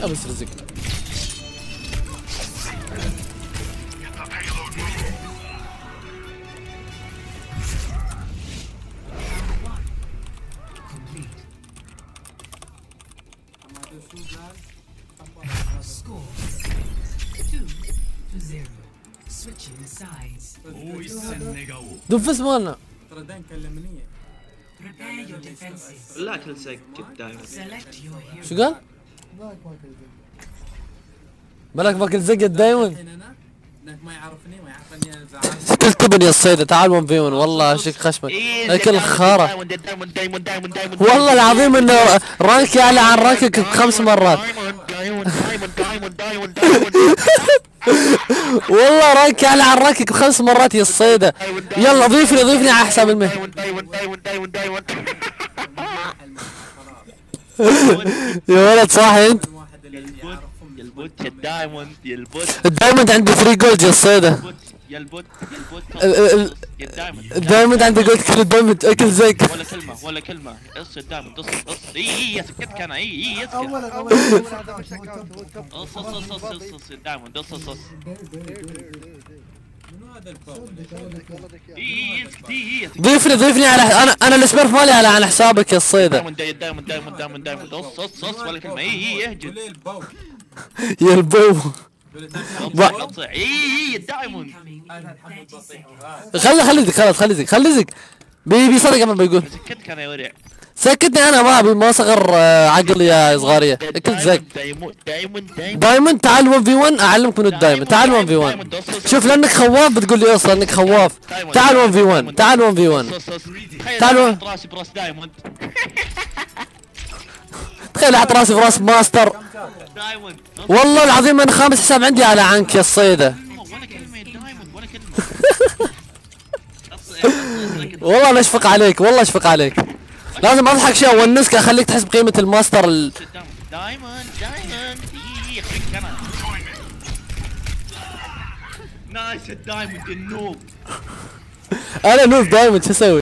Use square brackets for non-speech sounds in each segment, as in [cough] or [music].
لا بس رزق Score two to zero. Switching sides. دفس مالنا ترى دايم كلمني Prepare your defenses. لا كل سكت دائما Select Your hero. شو قال؟ مالك دايما انك ما يعرفني ما يعرفني أنا زعلان كل تبني الصيدة تعال 1 في 1 والله اشك خشمك اكل خارة والله العظيم إنه رانك يعلى عن رانكك بخمس مرات. والله رانك يعلى عن رانكك بخمس مرات يا الصيدة. يلا ضيفني ضيفني على حساب المه دايموند دايموند دايموند دايموند دايموند يا ولد صاحي انت. يا البوت يا الدايموند يا البوت. الدايموند عندي 3 جولد يا الصيدة. يا البوت يا البوت ال- ال- يا الدايموند. الدايموند عندي جولد كل الدايموند أكل زق ولا كلمة ولا كلمة. قص الدايموند قص قص إي إي يا سكتك أنا. إي إي يسكت اولا اولا قص قص قص قص قص قص الدايموند قص قص قص منو هذا ضيفني ضيفني على أنا أنا السبيرف مالي على على حسابك يا الصيدة. دايموند دايموند دايموند دايموند دايموند قص قص قص ولا كلمة اي اي أهجد. [laughs] يا البو. اي اي الدايموند Incoming هذا in الحمد 30 بطيء seconds. خلي خلي زق خلاص خلي زق خلي زق بيصدق قبل ما يقول. سكتك أنا يا ورع سكتني أنا ما أبي ما صغر آه، عقلي يا صغارية. اكل زق دايموند دايموند تعال 1 في 1 أعلمك من الدايموند تعال 1 في 1 شوف لأنك خواف بتقول لي أصلا انك خواف. تعال 1 في 1 تعال 1 في 1 تعالوا. تعالوا راسي براس دايموند [laughs] تخيل أحط راسي في راس ماستر والله العظيم أنا خامس حساب عندي على عنك يا الصيدة. [laughs] والله أنا أشفق عليك والله أشفق عليك. لازم اضحك شيء. اونسك أخليك تحس بقيمة الماستر ال... دايموند دايموند إي، يخريك أنا نايس الدايموند النوب أنا نوب دايما شو أسوي؟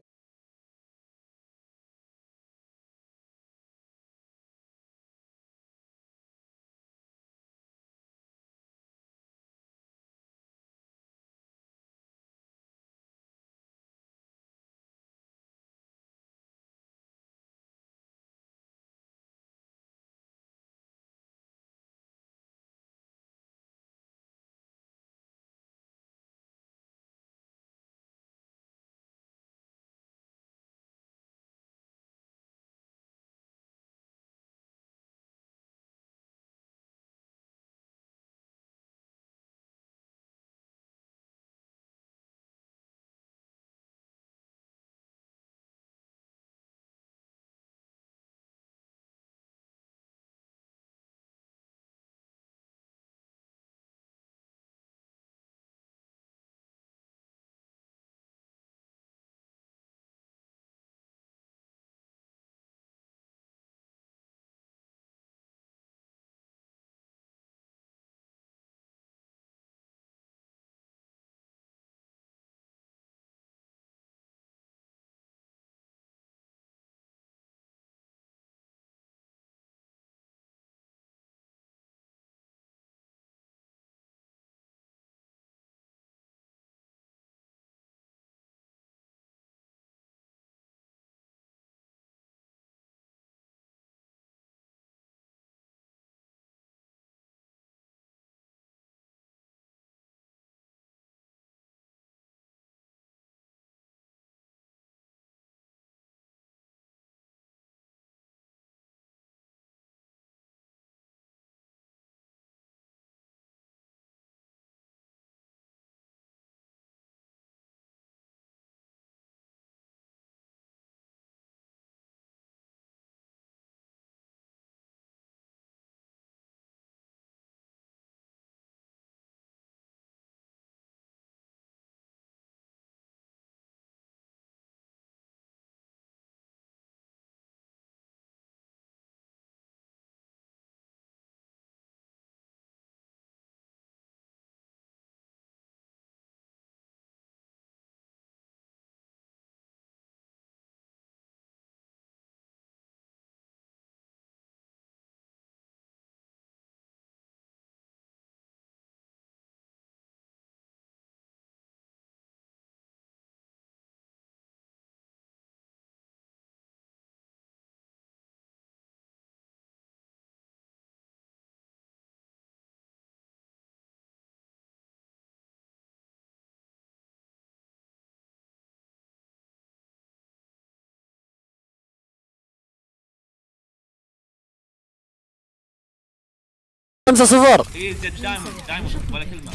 خمسة صفر. easy diamond diamond ولا كلمة.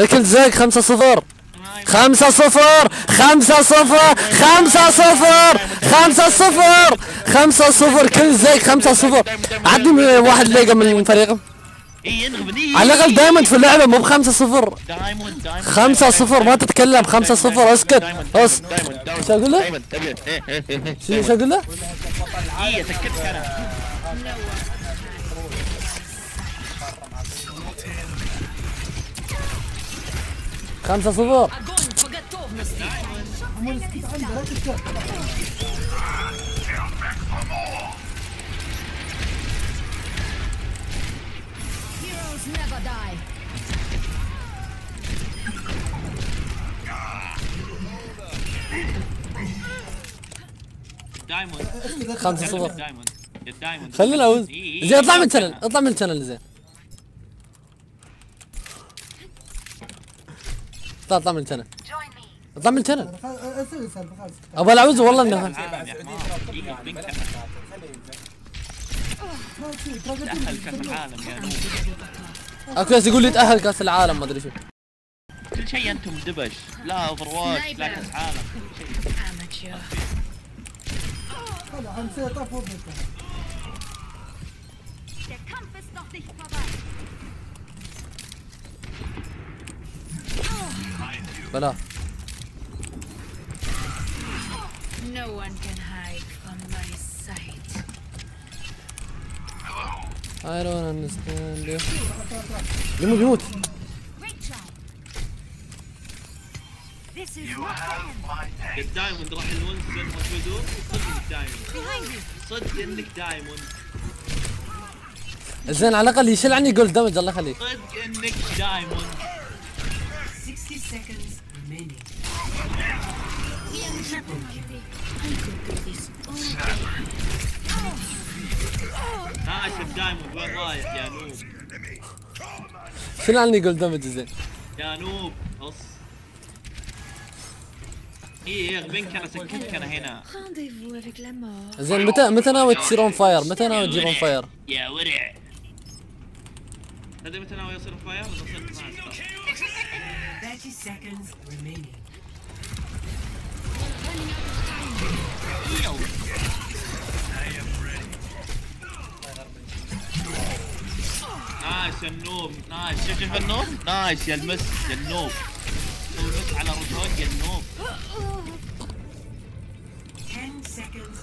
الكل زيك خمسة صفر. خمسة صفر خمسة صفر خمسة صفر خمسة صفر خمسة صفر كل زيك خمسة صفر. عدني واحد ليقة من فريقه اي انغبني على الأقل diamond في اللعبة مو بخمسة صفر. خمسة صفر ما تتكلم. خمسة صفر اسكت. اس شو أقول له؟ إيه، إيه، إيه، إيه. شو شو أقول له؟ اي سكتك أنا خمسة صفر. خمسة صفر. خلينا اوز زين اطلع من إي. الشانل اطلع من الشانل زين. من الشانل اطلع من الشانل أسوي سالفه خلاص أبغى العوز والله انه تأهل كأس العالم يا نوب اكو ناس يقول لي تاهل كاس العالم ما ادري شو كل شيء أنتم دبش لا اوفر واتش لا كاس عالم كل شيء طاف بلا. No one can hide from my sight. I don't understand you. ال diamond راح صدق. صدق إنك diamond زين على الأقل يشيل عني gold damage الله يخليك صدق إنك diamond 60 seconds remaining. I could do this all day. nice ال diamond وين رايح يا noob شيل عني gold damage زين يا noob اص إيه بنك أنا سكتك أنا هنا. زين متى متى ناوي تصير on fire متى ناوي تجيب on fire يا ورع تدري متى ناوي يصير fire؟ وصلت معه 30 seconds remaining. نايس يا النوب نايس. شوف شوف النوب نايس يا المس يا النوب سوي المس على رجوك يا النوب 10 seconds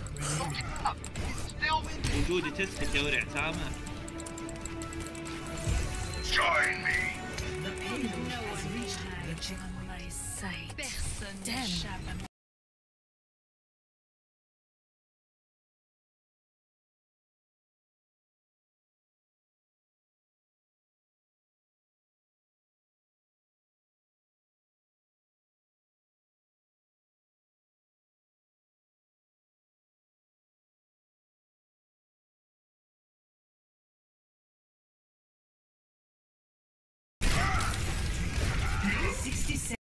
remaining. وجودي تسكت يا ورع سامع The payload Converging on my sight. Personne Damn.